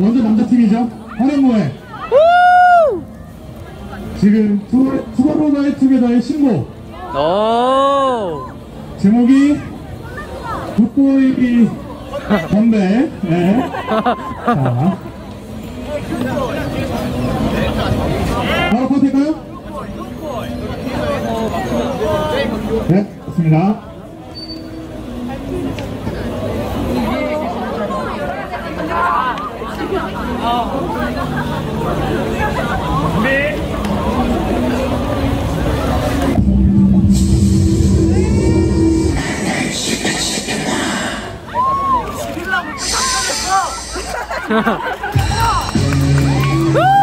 먼저 남자팀이죠. 화련무의 지금 투, 투모로우바이투게더의 신곡 오. 제목이 Good Boy Gone Bad 네. 자 바로 contact할까요? 네 좋습니다 우!